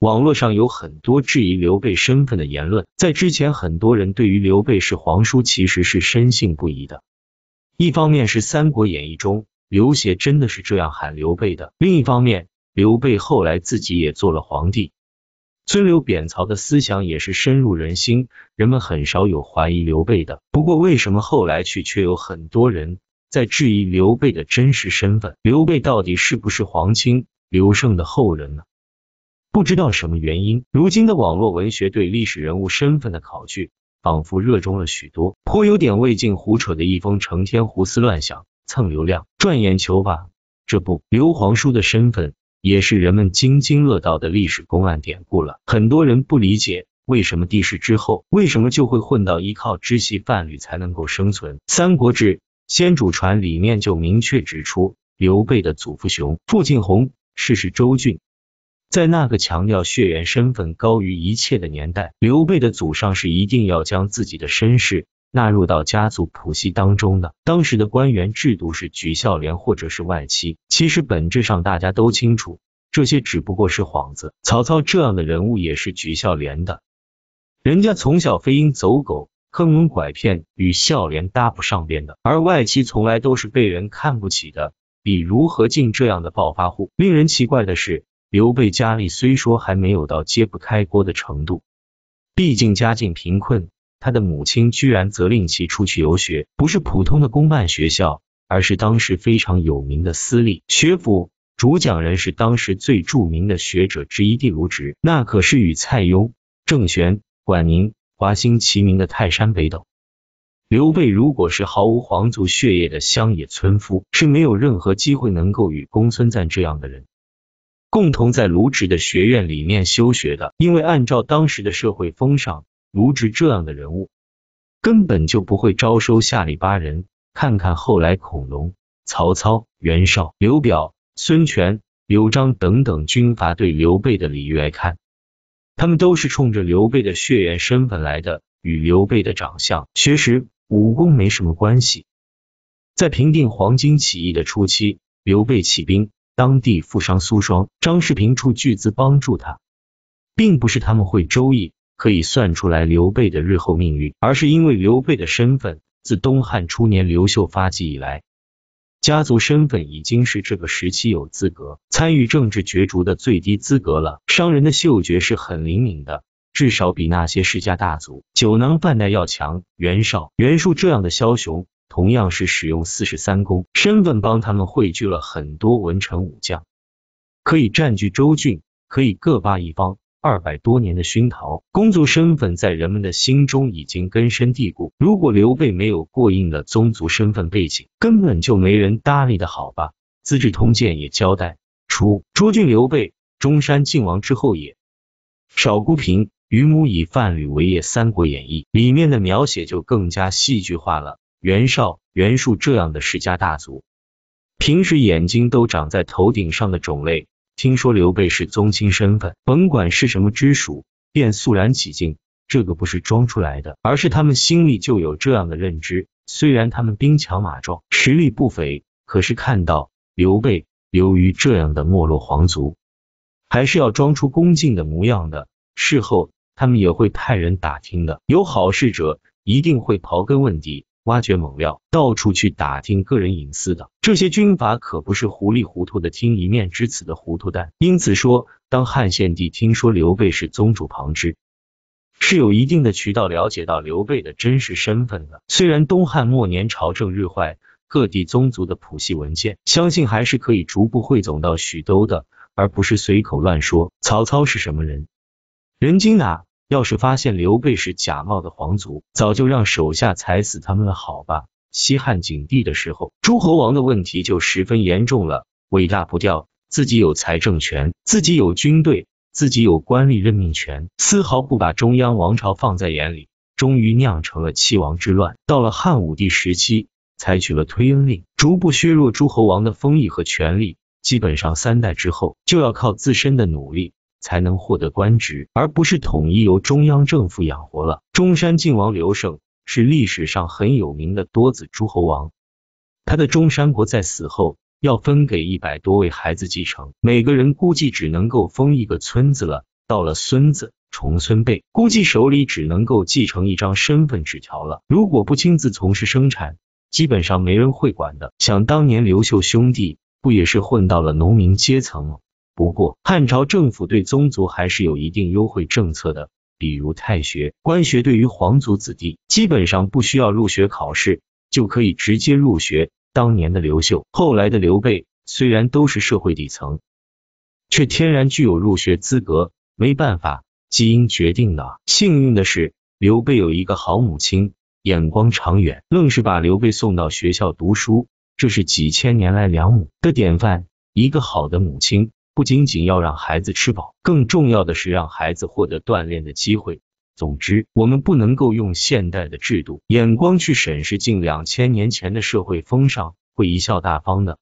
网络上有很多质疑刘备身份的言论。在之前，很多人对于刘备是皇叔其实是深信不疑的。一方面是《三国演义》中刘协真的是这样喊刘备的，另一方面刘备后来自己也做了皇帝，尊刘贬曹的思想也是深入人心，人们很少有怀疑刘备的。不过，为什么后来去却有很多人在质疑刘备的真实身份？刘备到底是不是皇亲刘胜的后人呢？不知道什么原因，如今的网络文学对历史人物身份的考据。仿佛热衷了许多，颇有点魏晋胡扯的一封，成天胡思乱想、蹭流量、赚眼球吧。这不，刘皇叔的身份也是人们津津乐道的历史公案典故了。很多人不理解，为什么帝室之后，为什么就会混到依靠支系伴侣才能够生存？《三国志·先主传》里面就明确指出，刘备的祖父熊、父亲洪，世是周郡。在那个强调血缘身份高于一切的年代，刘备的祖上是一定要将自己的身世纳入到家族谱系当中的。当时的官员制度是举孝廉或者是外戚，其实本质上大家都清楚，这些只不过是幌子。曹操这样的人物也是举孝廉的，人家从小飞鹰走狗、坑蒙拐骗，与孝廉搭不上边的，而外戚从来都是被人看不起的，比如何进这样的暴发户。令人奇怪的是。刘备家里虽说还没有到揭不开锅的程度，毕竟家境贫困，他的母亲居然责令其出去游学，不是普通的公办学校，而是当时非常有名的私立学府。主讲人是当时最著名的学者之一帝卢植，那可是与蔡邕、郑玄、管宁、华歆齐名的泰山北斗。刘备如果是毫无皇族血液的乡野村夫，是没有任何机会能够与公孙瓒这样的人。共同在卢植的学院里面修学的，因为按照当时的社会风尚，卢植这样的人物根本就不会招收下里巴人。看看后来孔融、曹操、袁绍、刘表、孙权、刘璋等等军阀对刘备的礼遇来看，他们都是冲着刘备的血缘身份来的，与刘备的长相、学识、武功没什么关系。在平定黄巾起义的初期，刘备起兵。当地富商苏双、张世平出巨资帮助他，并不是他们会周易可以算出来刘备的日后命运，而是因为刘备的身份，自东汉初年刘秀发迹以来，家族身份已经是这个时期有资格参与政治角逐的最低资格了。商人的嗅觉是很灵敏的，至少比那些世家大族、酒囊饭袋要强。袁绍、袁术这样的枭雄。同样是使用四十三公身份帮他们汇聚了很多文臣武将，可以占据州郡，可以各霸一方。二百多年的熏陶，公族身份在人们的心中已经根深蒂固。如果刘备没有过硬的宗族身份背景，根本就没人搭理的好吧？《资治通鉴》也交代，出，涿郡刘备，中山靖王之后也。少孤平于母以范吕为业，《三国演义》里面的描写就更加戏剧化了。袁绍、袁术这样的世家大族，平时眼睛都长在头顶上的种类，听说刘备是宗亲身份，甭管是什么之属，便肃然起敬。这个不是装出来的，而是他们心里就有这样的认知。虽然他们兵强马壮，实力不菲，可是看到刘备、刘虞这样的没落皇族，还是要装出恭敬的模样的。事后他们也会派人打听的，有好事者一定会刨根问底。挖掘猛料，到处去打听个人隐私的这些军阀可不是糊里糊涂的听一面之词的糊涂蛋。因此说，当汉献帝听说刘备是宗主旁支，是有一定的渠道了解到刘备的真实身份的。虽然东汉末年朝政日坏，各地宗族的谱系文件，相信还是可以逐步汇总到许都的，而不是随口乱说。曹操是什么人？人精哪？要是发现刘备是假冒的皇族，早就让手下踩死他们了，好吧？西汉景帝的时候，诸侯王的问题就十分严重了，尾大不掉，自己有财政权，自己有军队，自己有官吏任命权，丝毫不把中央王朝放在眼里，终于酿成了七王之乱。到了汉武帝时期，采取了推恩令，逐步削弱诸侯王的封邑和权力，基本上三代之后就要靠自身的努力。才能获得官职，而不是统一由中央政府养活了。中山靖王刘胜是历史上很有名的多子诸侯王，他的中山国在死后要分给一百多位孩子继承，每个人估计只能够封一个村子了。到了孙子、重孙辈，估计手里只能够继承一张身份纸条了。如果不亲自从事生产，基本上没人会管的。想当年刘秀兄弟不也是混到了农民阶层吗？不过汉朝政府对宗族还是有一定优惠政策的，比如太学、官学，对于皇族子弟基本上不需要入学考试就可以直接入学。当年的刘秀，后来的刘备，虽然都是社会底层，却天然具有入学资格。没办法，基因决定的。幸运的是，刘备有一个好母亲，眼光长远，愣是把刘备送到学校读书。这是几千年来良母的典范。一个好的母亲，不仅仅要让孩子吃饱，更重要的是让孩子获得锻炼的机会。总之，我们不能够用现代的制度眼光去审视近两千年前的社会风尚，会贻笑大方的。